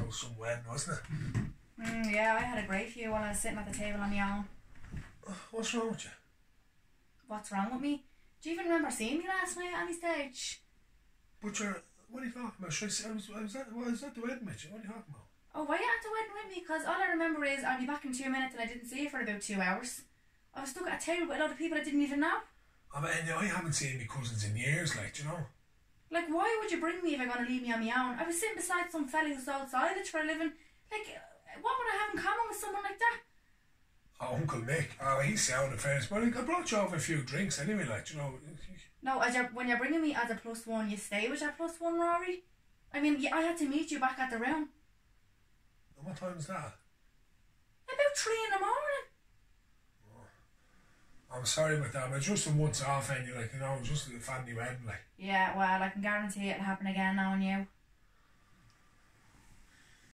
That was some wedding, wasn't it? Mm, yeah, I had a great few while I was sitting at the table on my own. Uh, What's wrong with you? What's wrong with me? Do you even remember seeing me last night on any stage? But you're, what are you talking about? Should I, say, I, was, I, was at, well, I was at the wedding with you. What are you talking about? Oh, why you at the wedding with me? Because all I remember is I'll be back in two minutes and I didn't see you for about two hours. I was stuck at a table with a lot of people I didn't even know. I mean, I haven't seen my cousins in years, like, you know? Like, why would you bring me if you're going to leave me on my own? I was sitting beside some fella who sold silage for a living. Like, what would I have in common with someone like that? Oh, Uncle Mick. Oh, he's sound affairs. But I brought you over a few drinks anyway, like, you know? No, as you're, when you're bringing me as a plus one, you stay with your plus one, Rory. I mean, yeah, I had to meet you back at the room. What time's that? About three in the morning. I'm sorry about that, but just a once off, and you're like, you know, just a family wedding, like. Yeah, well, I can guarantee it'll happen again now and you.